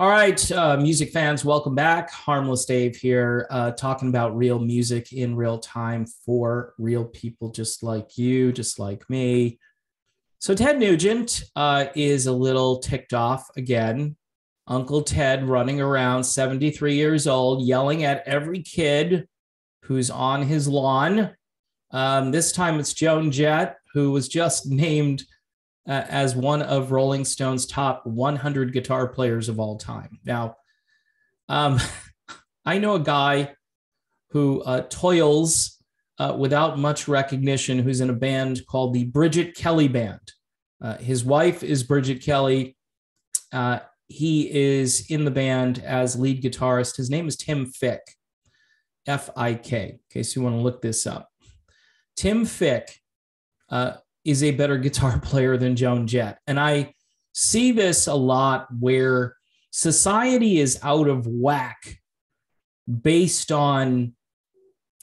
All right, uh, music fans, welcome back. Harmless Dave here, uh, talking about real music in real time for real people just like you, just like me. So, Ted Nugent uh, is a little ticked off again. Uncle Ted running around, 73 years old, yelling at every kid who's on his lawn. Um, this time it's Joan Jett, who was just named uh, as one of Rolling Stone's top 100 guitar players of all time. Now, um, I know a guy who uh, toils uh, without much recognition who's in a band called the Bridget Kelly Band. Uh, his wife is Bridget Kelly. Uh, he is in the band as lead guitarist. His name is Tim Fick, F I K, in case you want to look this up. Tim Fick uh, is a better guitar player than Joan Jett. And I see this a lot where society is out of whack based on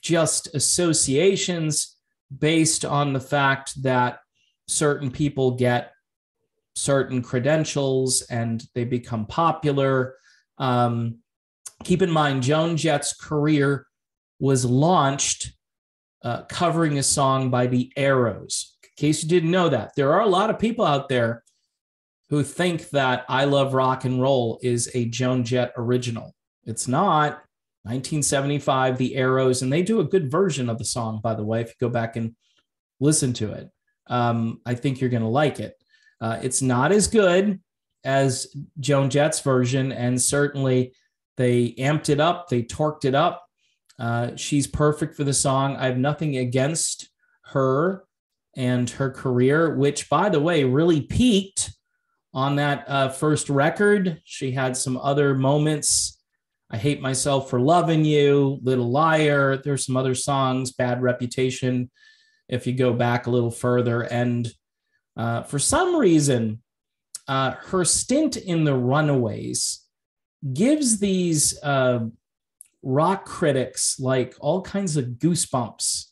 just associations, based on the fact that certain people get certain credentials and they become popular. Um, keep in mind, Joan Jett's career was launched uh, covering a song by the Arrows case you didn't know that, there are a lot of people out there who think that I Love Rock and Roll is a Joan Jett original. It's not. 1975, The Arrows, and they do a good version of the song, by the way, if you go back and listen to it. Um, I think you're going to like it. Uh, it's not as good as Joan Jett's version, and certainly they amped it up, they torqued it up. Uh, she's perfect for the song. I have nothing against her and her career, which, by the way, really peaked on that uh, first record. She had some other moments. I Hate Myself for Loving You, Little Liar. There's some other songs, Bad Reputation, if you go back a little further. And uh, for some reason, uh, her stint in the Runaways gives these uh, rock critics like all kinds of goosebumps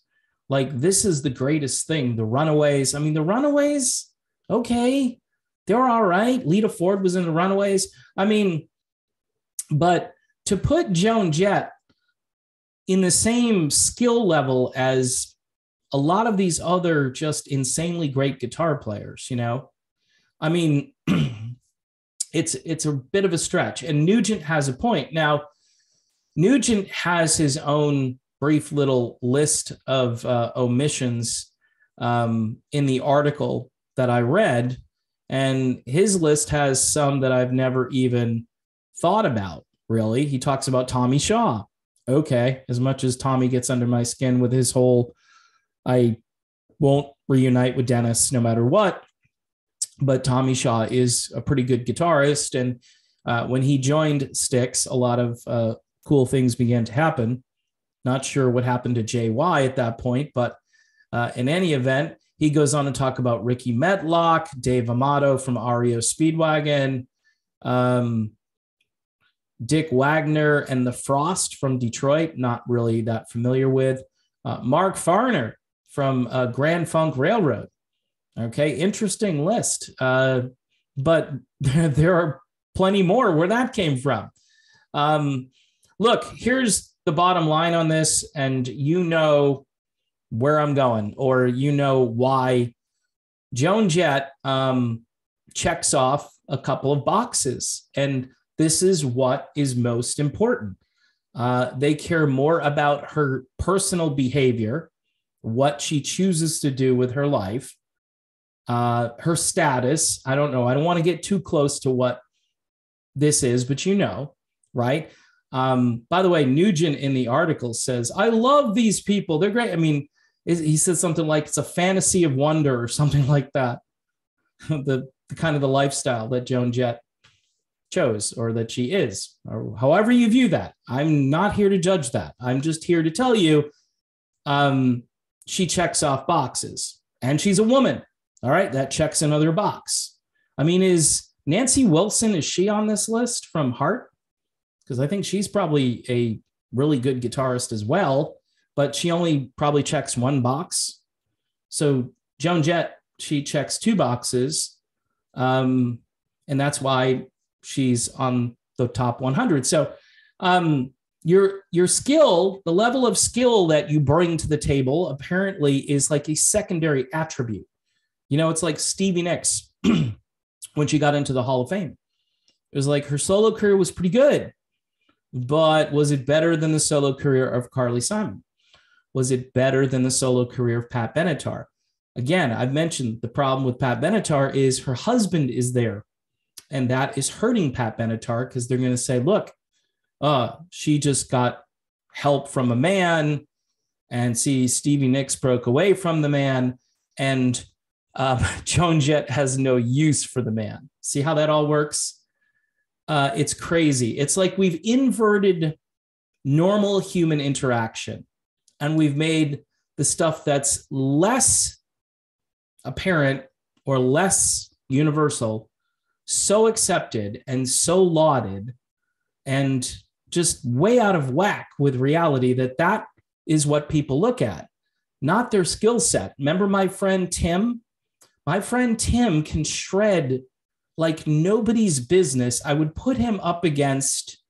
like this is the greatest thing. The Runaways. I mean, the Runaways. Okay, they're all right. Lita Ford was in the Runaways. I mean, but to put Joan Jett in the same skill level as a lot of these other just insanely great guitar players, you know, I mean, it's it's a bit of a stretch. And Nugent has a point. Now, Nugent has his own brief little list of uh, omissions um, in the article that I read. And his list has some that I've never even thought about, really. He talks about Tommy Shaw. Okay, as much as Tommy gets under my skin with his whole, I won't reunite with Dennis no matter what. But Tommy Shaw is a pretty good guitarist. And uh, when he joined Styx, a lot of uh, cool things began to happen. Not sure what happened to JY at that point, but uh, in any event, he goes on to talk about Rickey Medlocke, Dave Amato from REO Speedwagon, um, Dick Wagner, and the Frost from Detroit. Not really that familiar with. Uh, Mark Farner from uh, Grand Funk Railroad. Okay, interesting list. Uh, but there, are plenty more where that came from. Um, look, here's the bottom line on this and you know where I'm going or you know why Joan Jett um, checks off a couple of boxes. And this is what is most important. Uh, they care more about her personal behavior, what she chooses to do with her life, uh, her status. I don't know. I don't want to get too close to what this is, but you know, right? Um, by the way, Nugent in the article says, I love these people. They're great. I mean, he said something like it's a fantasy of wonder or something like that. the, the kind of the lifestyle that Joan Jett chose or that she is, or however you view that. I'm not here to judge that. I'm just here to tell you um, she checks off boxes and she's a woman. All right, that checks another box. I mean, is Nancy Wilson, is she on this list from Heart? Because I think she's probably a really good guitarist as well, but she only probably checks one box. So Joan Jett, she checks two boxes. Um, and that's why she's on the top 100. So um, your your skill, the level of skill that you bring to the table, apparently is like a secondary attribute. You know, it's like Stevie Nicks when she got into the Hall of Fame. It was like her solo career was pretty good, but was it better than the solo career of Carly Simon? Was it better than the solo career of Pat Benatar? Again, I've mentioned the problem with Pat Benatar is her husband is there, and that is hurting Pat Benatar because they're going to say, look, uh, she just got help from a man, and see Stevie Nicks broke away from the man, and um, Joan Jett has no use for the man. See how that all works? Uh, it's crazy. It's like we've inverted normal human interaction and we've made the stuff that's less apparent or less universal so accepted and so lauded and just way out of whack with reality that that is what people look at not their skill set remember my friend tim my friend tim can shred like nobody's business i would put him up against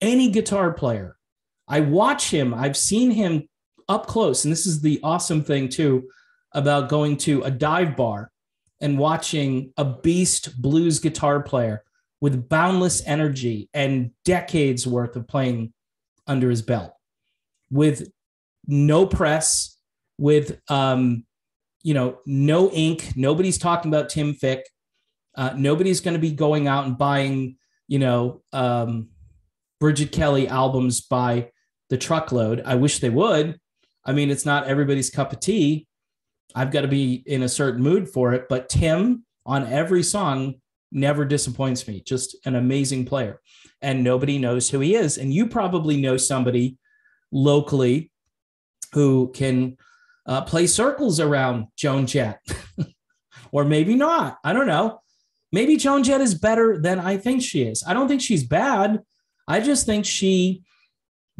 any guitar player. I watch him. I've seen him up close and this is the awesome thing too about going to a dive bar and watching a beast blues guitar player with boundless energy and decades worth of playing under his belt with no press with um you know no ink. Nobody's talking about tim fick uh, nobody's going to be going out and buying you know um bridget kelly albums by the truckload i wish they would i mean it's not everybody's cup of tea I've got to be in a certain mood for it. But Tim on every song never disappoints me. Just an amazing player. And nobody knows who he is. And you probably know somebody locally who can uh, play circles around Joan Jett, or maybe not. I don't know. Maybe Joan Jett is better than I think she is. I don't think she's bad. I just think she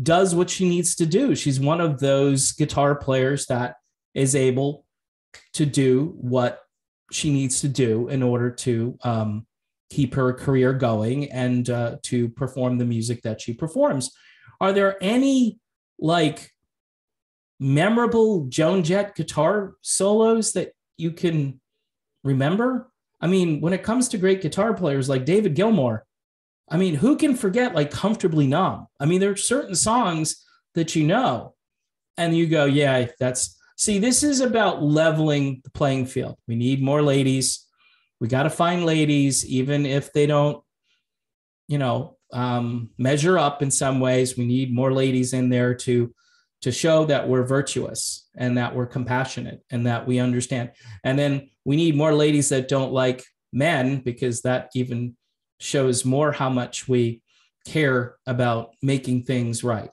does what she needs to do. She's one of those guitar players that is able to do what she needs to do in order to um, keep her career going and uh, to perform the music that she performs. Are there any like memorable Joan Jett guitar solos that you can remember? I mean, when it comes to great guitar players like David Gilmour, I mean, who can forget like Comfortably Numb? I mean, there are certain songs that you know, and you go, yeah, that's See, this is about leveling the playing field. We need more ladies. We got to find ladies, even if they don't, you know, um, measure up in some ways. We need more ladies in there to to show that we're virtuous and that we're compassionate and that we understand. And then we need more ladies that don't like men because that even shows more how much we care about making things right.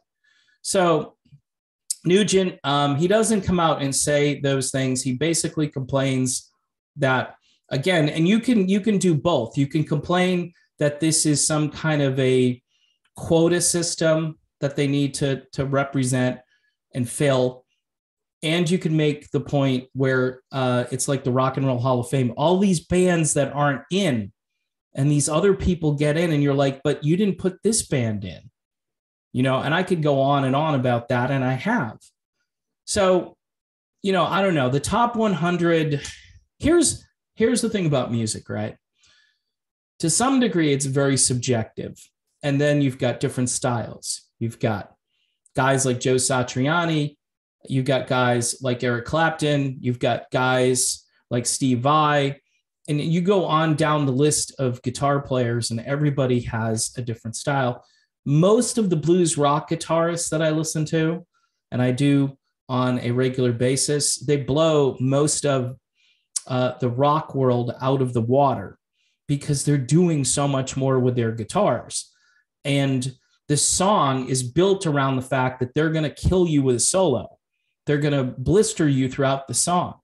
So Nugent, um, he doesn't come out and say those things. He basically complains that again, and you can you can do both. You can complain that this is some kind of a quota system that they need to to represent and fill, and you can make the point where uh, it's like the Rock and Roll Hall of Fame. All these bands that aren't in, and these other people get in, and you're like, but you didn't put this band in you know, and I could go on and on about that, and I have. So, you know, I don't know. The top 100. Here's here's the thing about music, right? To some degree, it's very subjective, and then you've got different styles. You've got guys like Joe Satriani. You've got guys like Eric Clapton. You've got guys like Steve Vai. And you go on down the list of guitar players, and everybody has a different style most of the blues rock guitarists that I listen to, and I do on a regular basis, they blow most of uh, the rock world out of the water because they're doing so much more with their guitars. And this song is built around the fact that they're going to kill you with a solo. They're going to blister you throughout the song.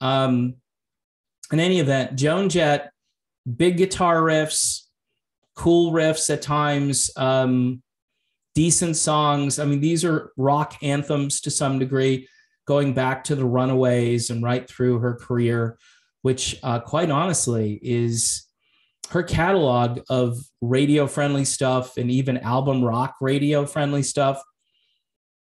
Um, in any event, Joan Jett, big guitar riffs, cool riffs at times, um, decent songs. I mean, these are rock anthems to some degree, going back to the Runaways and right through her career, which, uh, quite honestly, is her catalog of radio friendly stuff and even album rock radio friendly stuff,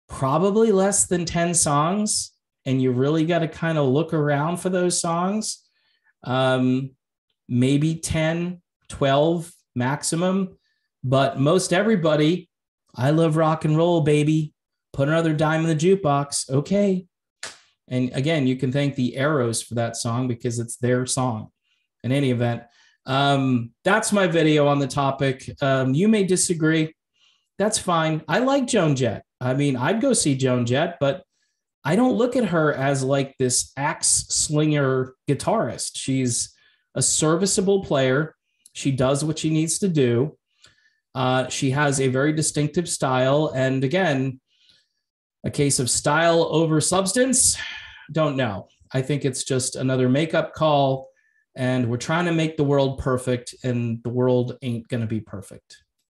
probably less than 10 songs. And you really got to kind of look around for those songs. Um, maybe 10, 12 maximum. But most everybody, I love rock and roll, baby. Put another dime in the jukebox. Okay. And again, you can thank the Arrows for that song because it's their song. In any event, um, that's my video on the topic. Um, you may disagree. That's fine. I like Joan Jett. I mean, I'd go see Joan Jett, but I don't look at her as like this axe slinger guitarist. She's a serviceable player. She does what she needs to do. Uh, she has a very distinctive style. And again, a case of style over substance. Don't know. I think it's just another makeup call and we're trying to make the world perfect and the world ain't going to be perfect